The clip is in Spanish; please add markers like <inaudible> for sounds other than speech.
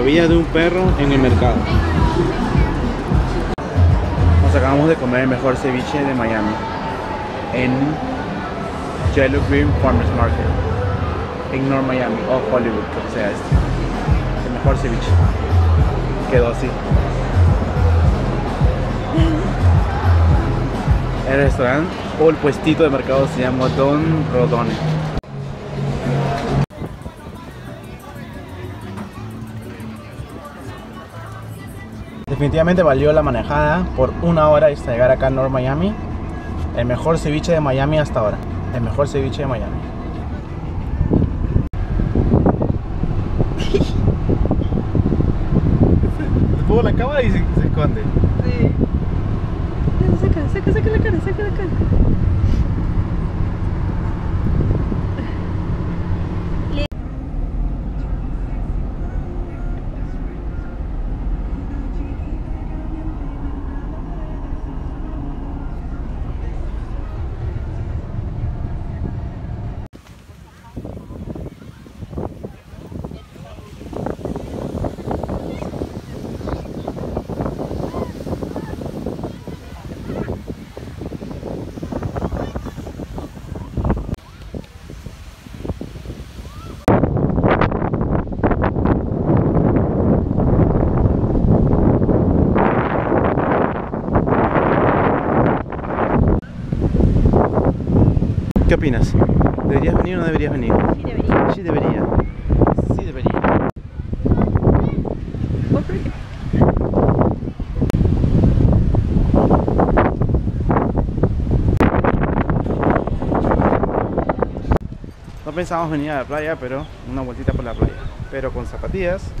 la vida de un perro en el mercado. Nos acabamos de comer el mejor ceviche de Miami en Yellow Green Farmers Market en North Miami o Hollywood, que sea este. El mejor ceviche. Quedó así. El restaurante o el puestito de mercado se llama Don Rodone. Definitivamente valió la manejada por una hora hasta llegar acá a North Miami. El mejor ceviche de Miami hasta ahora. El mejor ceviche de Miami. <laughs> Pongo la cámara y se, se esconde. Sí. Saca, saca, saca la cara, saca la cara. ¿Qué opinas? ¿Deberías venir o no deberías venir? Sí, debería. Sí debería. Sí debería. ¿Vos por qué? No pensábamos venir a la playa, pero una vueltita por la playa. Pero con zapatillas